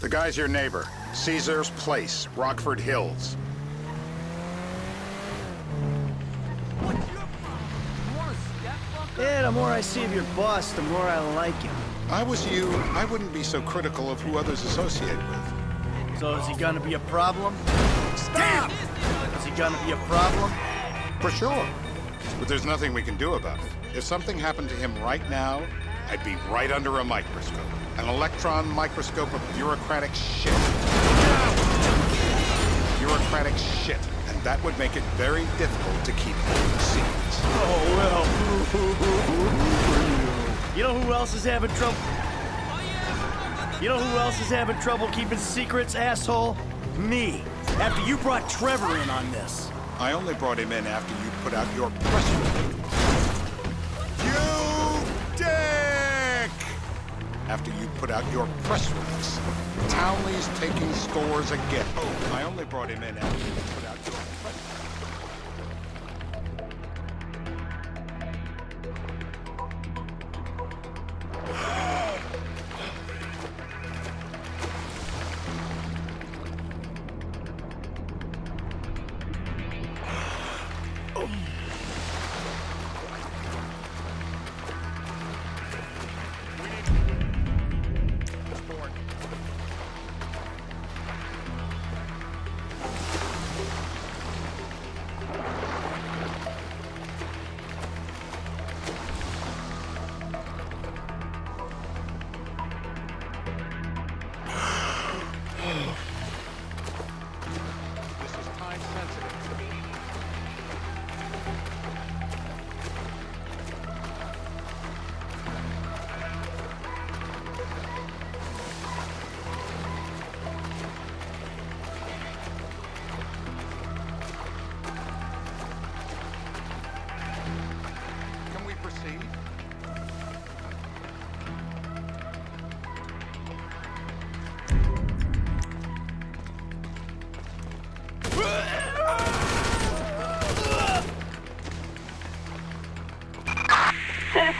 The guy's your neighbor. Caesar's Place, Rockford Hills. Yeah, the more I see of your boss, the more I like him. I was you, I wouldn't be so critical of who others associate with. So is he gonna be a problem? Stop! Is he gonna be a problem? For sure. But there's nothing we can do about it. If something happened to him right now, I'd be right under a microscope. An electron microscope of bureaucratic shit. Bureaucratic shit. And that would make it very difficult to keep secrets. Oh, well. You know who else is having trouble? You know who else is having trouble keeping secrets, asshole? Me. After you brought Trevor in on this. I only brought him in after you put out your press release. Put out your press release. Townley's taking scores again. Oh, I only brought him in after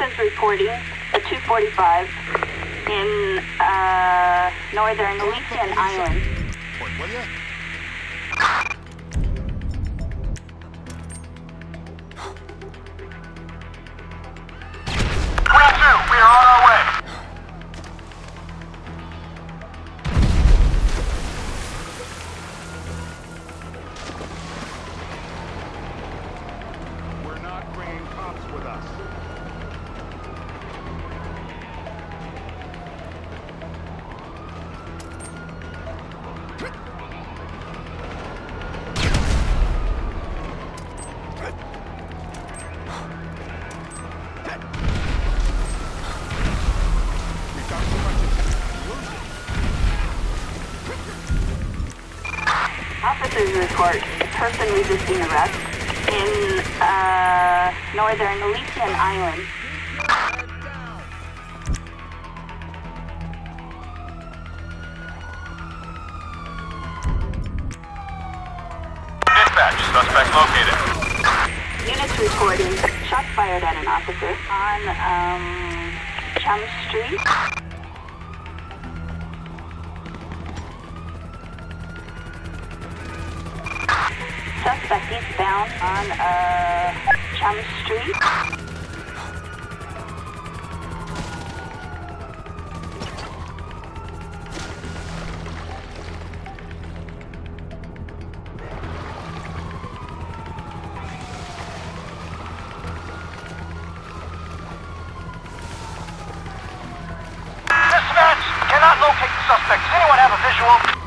Citizens reporting at 245 in uh, northern Elysian Island. Report a person resisting arrest in uh, northern Elysian Island. Dispatch, suspect located. Units reporting shots fired at an officer on um, Chum Street. Suspect eastbound on uh, Chum Street. Dispatch, cannot locate the anyone have a visual?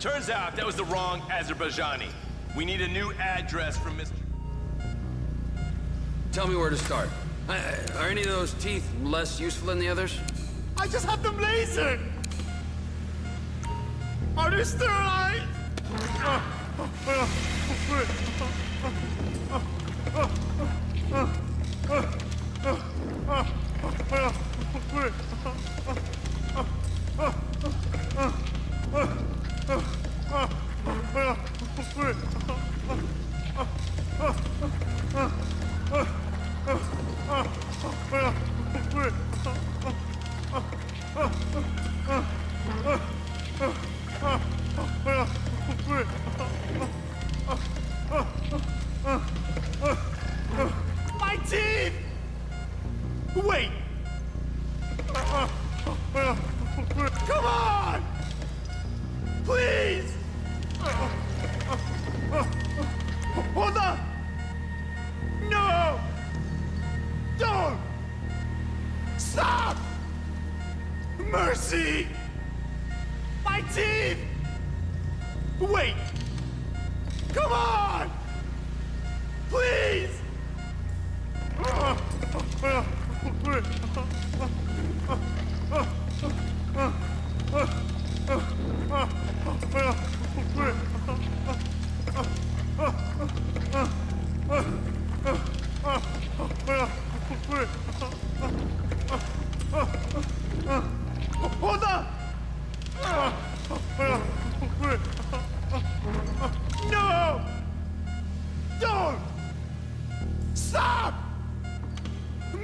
Turns out that was the wrong Azerbaijani. We need a new address from Mr. Tell me where to start. Are any of those teeth less useful than the others? I just had them lasered! Are they sterilized? Oh,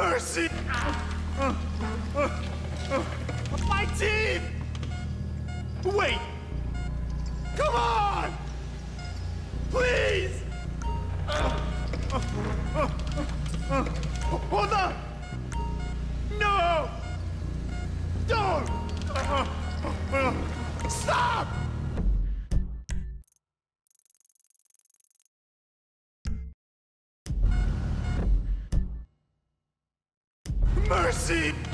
Mercy! My teeth! Wait! Come on! Please! Hold on! No! Don't! Stop! Mercy!